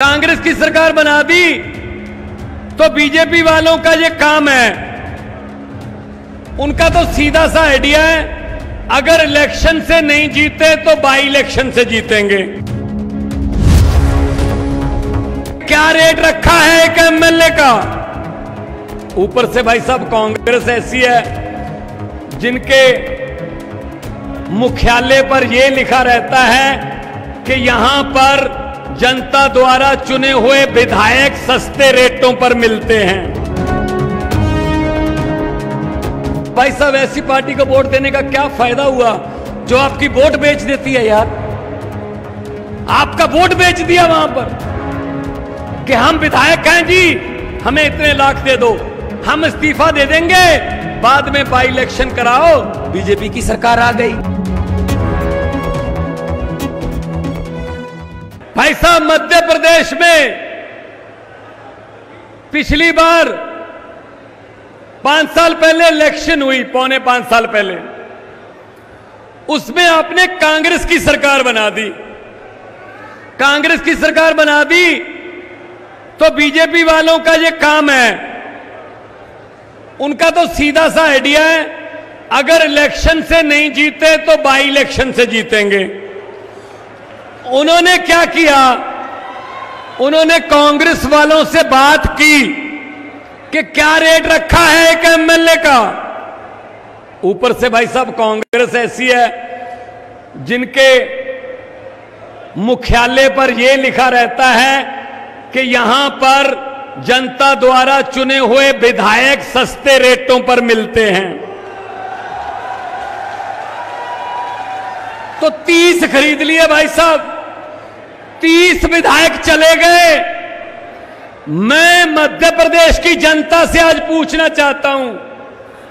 कांग्रेस की सरकार बना दी तो बीजेपी वालों का ये काम है। उनका तो सीधा सा आइडिया है, अगर इलेक्शन से नहीं जीते तो बाई इलेक्शन से जीतेंगे। क्या रेट रखा है एक एमएलए का? ऊपर से भाई साहब, कांग्रेस ऐसी है, जिनके मुख्यालय पर यह लिखा रहता है कि यहाँ पर जनता द्वारा चुने हुए विधायक सस्ते रेटों पर मिलते हैं। भाई साहब, ऐसी पार्टी को वोट देने का क्या फ़ायदा हुआ? जो आपकी वोट बेच देती है यार। आपका वोट बेच दिया वहाँ पर कि हम विधायक हैं जी, हमें इतने लाख दे दो, हम इस्तीफा दे देंगे, बाद में बाई इलेक्शन कराओ, बीजेपी की सरकार आ गई। भाई साहब, मध्य प्रदेश में पिछली बार पाँच साल पहले इलेक्शन हुई, पौने पाँच साल पहले। उसमें आपने कांग्रेस की सरकार बना दी। कांग्रेस की सरकार बना दी तो बीजेपी वालों का यह काम है। उनका तो सीधा सा आइडिया है, अगर इलेक्शन से नहीं जीते तो बाई इलेक्शन से जीतेंगे। उन्होंने क्या किया? उन्होंने कांग्रेस वालों से बात की कि क्या रेट रखा है एक एमएलए का? ऊपर से भाई साहब, कांग्रेस ऐसी है जिनके मुख्यालय पर यह लिखा रहता है कि यहाँ पर जनता द्वारा चुने हुए विधायक सस्ते रेटों पर मिलते हैं। तो तीस खरीद लिए भाई साहब। तीस विधायक चले गए। मैं मध्य प्रदेश की जनता से आज पूछना चाहता हूँ,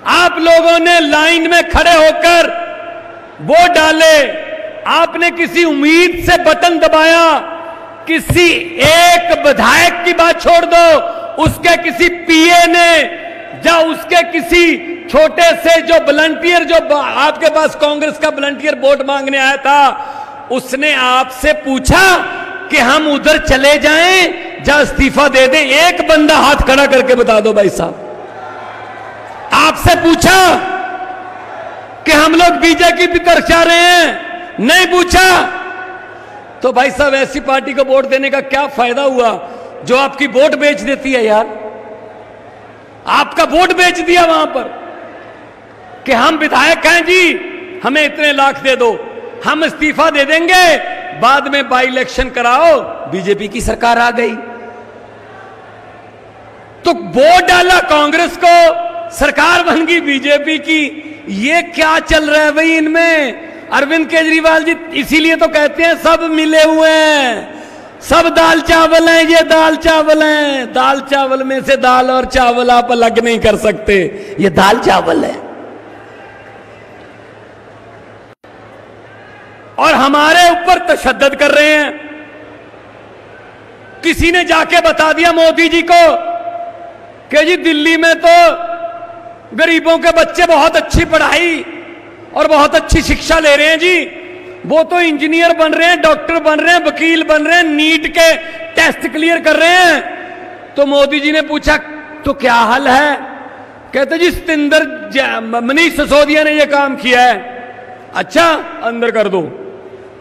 आप लोगों ने लाइन में खड़े होकर वोट डाले, आपने किसी उम्मीद से बटन दबाया, किसी एक विधायक की बात छोड़ दो, उसके किसी पीए ने या उसके किसी छोटे से जो वलंटियर जो आपके पास कांग्रेस का वलंटियर वोट मांगने आया था उसने आपसे पूछा कि हम उधर चले जाएँ या इस्तीफा दे दें। एक बंदा हाथ खड़ा करके बता दो भाई साहब। आपसे पूछा कि हम लोग बीजेपी की तरफ़ जा रहे हैं। नहीं पूछा। तो भाई साहब, ऐसी पार्टी को वोट देने का क्या फ़ायदा हुआ? जो आपकी वोट बेच देती है यार। आपका वोट बेच दिया वहाँ पर कि हम विधायक हैं जी, हमें इतने लाख दे दो। हम इस्तीफा दे देंगे। बाद में बाई इलेक्शन कराओ बीजेपी की सरकार आ गई। तो वोट डाला कांग्रेस को, सरकार बन गई बीजेपी की। ये क्या चल रहा है भाई इनमें? अरविंद केजरीवाल जी, इसीलिए तो कहते हैं सब मिले हुए हैं। सब दाल चावल हैं, ये दाल चावल हैं। दाल चावल में से दाल और चावल आप अलग नहीं कर सकते। ये दाल चावल है। और हमारे ऊपर तशद कर रहे हैं। किसी ने जाके बता दिया मोदी जी को कि जी दिल्ली में तो गरीबों के बच्चे बहुत अच्छी पढ़ाई और बहुत अच्छी शिक्षा ले रहे हैं जी। वो तो इंजीनियर बन रहे हैं, डॉक्टर बन रहे हैं, वकील बन रहे हैं, नीट के टेस्ट क्लियर कर रहे हैं। तो मोदी जी ने पूछा तो क्या हाल है? कहते, जी सतेंद्र मनीष सिसोदिया ने यह काम किया है। अच्छा अंदर कर दो।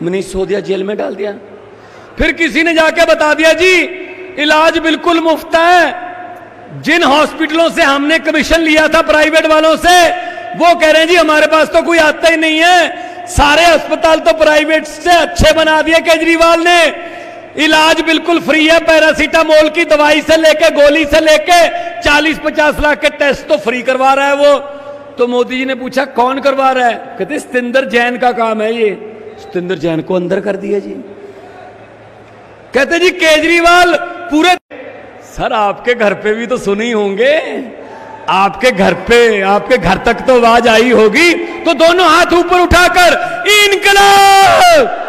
मनीष सिसोदिया जेल में डाल दिया। फिर किसी ने जाके बता दिया, जी, इलाज बिल्कुल मुफ़्त है। जिन हॉस्पिटलों से हमने कमीशन लिया था प्राइवेट वालों से, वो कह रहे हैं, जी, हमारे पास तो कोई आता ही नहीं है। सारे अस्पताल तो प्राइवेट से अच्छे बना दिए केजरीवाल ने। इलाज बिल्कुल फ्री है, पैरासीटामोल की दवाई से लेके, गोली से लेके 40-50 लाख के टेस्ट तो फ्री करवा रहा है वो। तो मोदी जी ने पूछा, कौन करवा रहा है? कहते सतिंदर जैन का काम है ये। सतिंदर जैन को अंदर कर दिया जी। कहते जी, केजरीवाल पूरे सर, आपके घर पे भी तो सुने ही होंगे। आपके घर पे, आपके घर तक तो आवाज़ आई होगी। तो दोनों हाथ ऊपर उठाकर, इनकलाब!